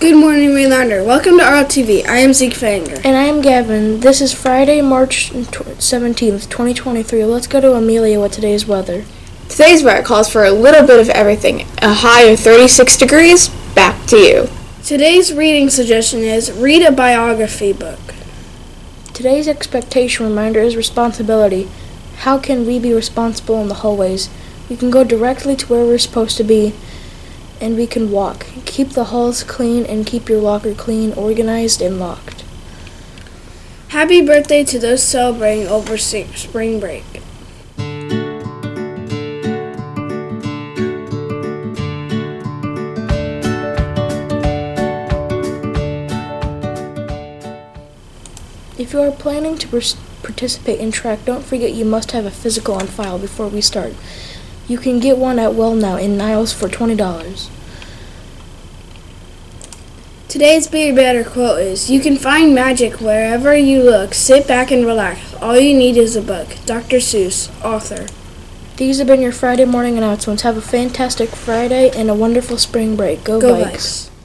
Good morning, Raylander. Welcome to RTV. I am Zeke Fanger. And I am Gavin. This is Friday, March 17th, 2023. Let's go to Amelia with today's weather. Today's weather calls for a little bit of everything. A high of 36 degrees. Back to you. Today's reading suggestion is read a biography book. Today's expectation reminder is responsibility. How can we be responsible in the hallways? We can go directly to where we're supposed to be, and we can walk. Keep the halls clean and keep your locker clean, organized, and locked. Happy birthday to those celebrating over spring break. If you are planning to participate in track, don't forget you must have a physical on file before we start. You can get one at WellNow in Niles for $20. Today's Be Better quote is You can find magic wherever you look. Sit back and relax. All you need is a book. Dr. Seuss, author. These have been your Friday morning announcements. Have a fantastic Friday and a wonderful spring break. Go, Go Vikes. Vikes.